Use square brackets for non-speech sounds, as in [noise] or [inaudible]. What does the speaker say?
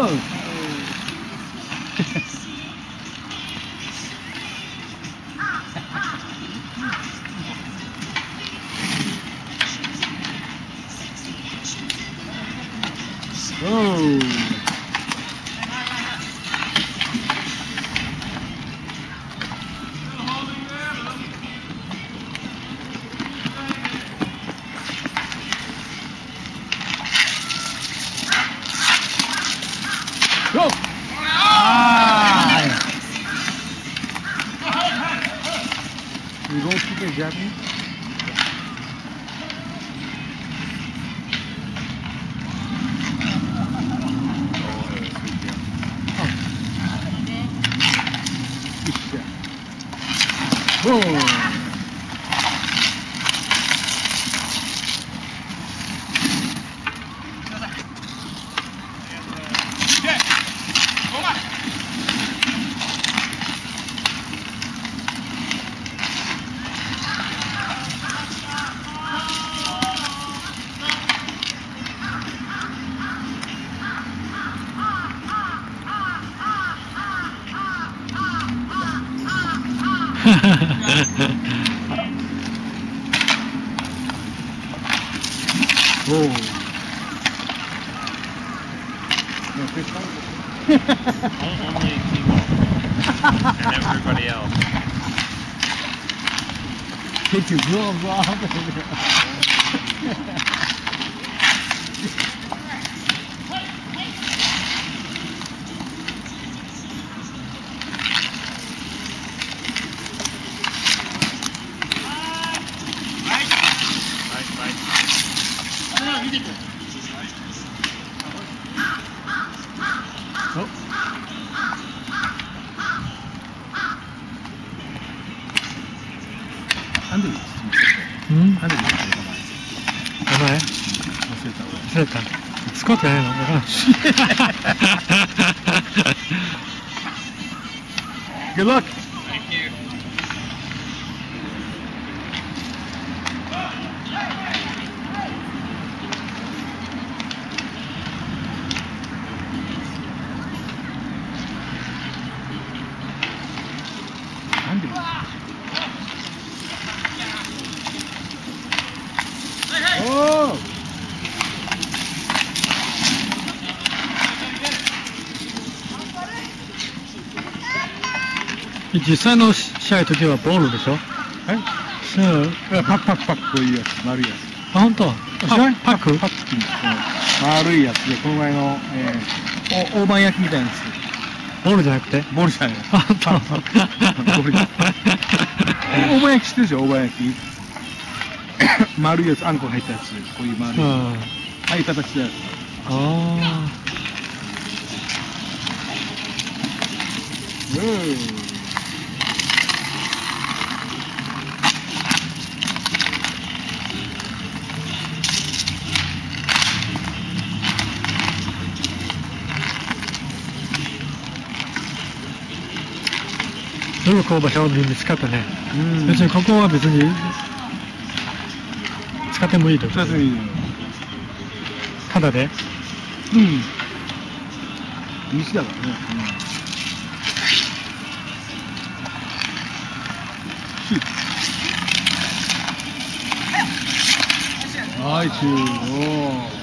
Oh! [laughs] Go! Ah! You go to the Japanese? Boom! Only Timo. and everybody else. Take your gloves [laughs] off. видите? Оп. 안돼 음? 안돼 얼마에? 됐다 스쿼트 안 해놓은 거야? Good luck! Thank you. 実際の試合の時はボールでしょ？え？そう。パックパックパックこういうやつ丸いやつ。あ本当？パック？パックっていうの丸いやつでこのぐらいの、えー、お大判焼きみたいなやつ。ボールじゃなくて？ボールじゃない。あ本当。ボールじゃない大判焼き知ってるでしょ？大判焼き。[coughs] 丸いやつあんこが入ったやつ。こういう丸い、うん。ああいう形でやつ。あうんあよくこう場所に見つかったね。うん。別にここは別に使ってもいいと二つにただで。うん。西だからね、うん、はいチュー。おー